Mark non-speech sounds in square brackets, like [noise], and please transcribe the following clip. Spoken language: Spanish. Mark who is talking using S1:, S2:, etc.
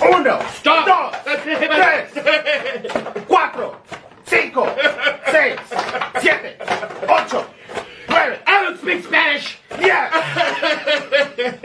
S1: Uno,
S2: Stop.
S1: dos, [laughs] tres, cuatro, cinco, seis, siete, ocho, nueve.
S2: I don't speak Spanish.
S1: Yeah. [laughs]